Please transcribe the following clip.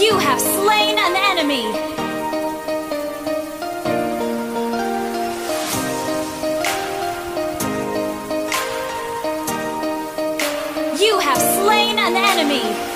You have slain an enemy! You have slain an enemy!